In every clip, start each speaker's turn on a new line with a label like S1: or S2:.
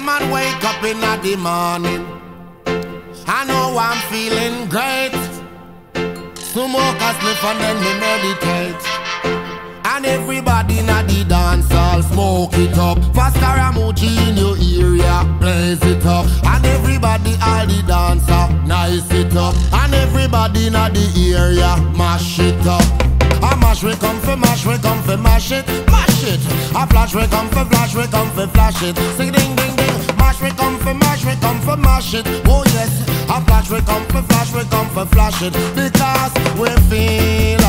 S1: man wake up in the morning. I know I'm feeling great. Smoke a spliff and then me meditate. And everybody in the dance all smoke it up. For Skarra Mucci in your area, blaze it up. And everybody all the dancer, nice it up. And everybody in the area, mash it up. A mash we come for mash, we come for mash it, mash it. A flash we come for flash, we come for flash it. Sing ding ding Mash we come for mash, we come for mash it. Oh yes. A flash we come for flash, we come for flash it. Because we feel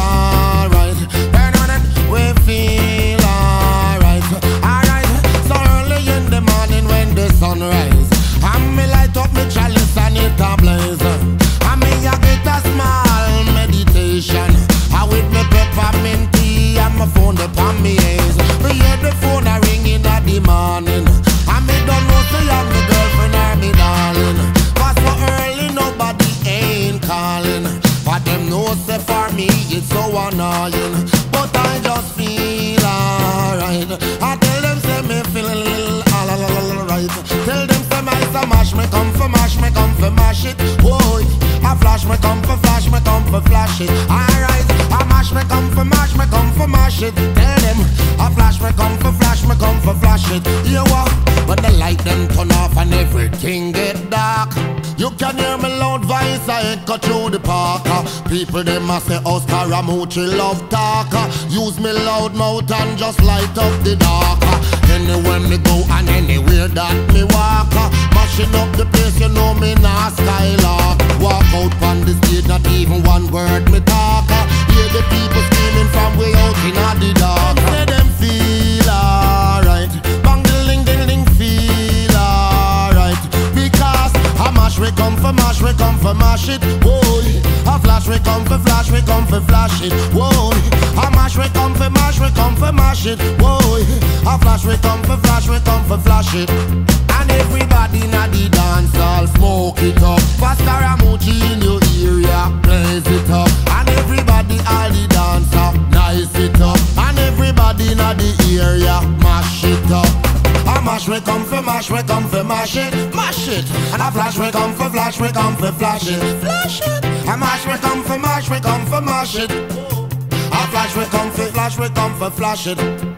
S1: say for me it's so annoying. But I just feel alright. I tell them say me feel alright. Ah, tell them say my say mash me come for mash me come for mash it. Boy, I flash me come for flash me come for flash it. Alright, I mash me come for mash me come for mash it. Tell them I flash me come for flash me come for flash it. You what? When the light them turn off and everything get. You can hear me loud voice I echo through the park. People them a say oh, Skarra Mucci love talk. Use me loud mouth and just light up the dark. Anywhere me go and anywhere that me walk. Mashing up the place, you know me nah skylark. Walk out on the stage, not even one word me talk. Hear the people screaming from way out in the for mash, we come for mash it. Boy, a flash we come for flash, we come for flash it. Boy, a mash we come for mash, we come for mash it. Boy, a flash we come for flash, we come for flash it. And everybody in the dance all smoke it up. For Skarra Mucci in your area, blaze it up. And everybody all the dancer, nice it up. And everybody in the area, mash it up. A mash we come for mash, we come for mash it, mash it. And a flash we come for flash, we come for flash it, flash it. A mash we come for mash, we come for mash it. A flash we come for flash, we come for flash it.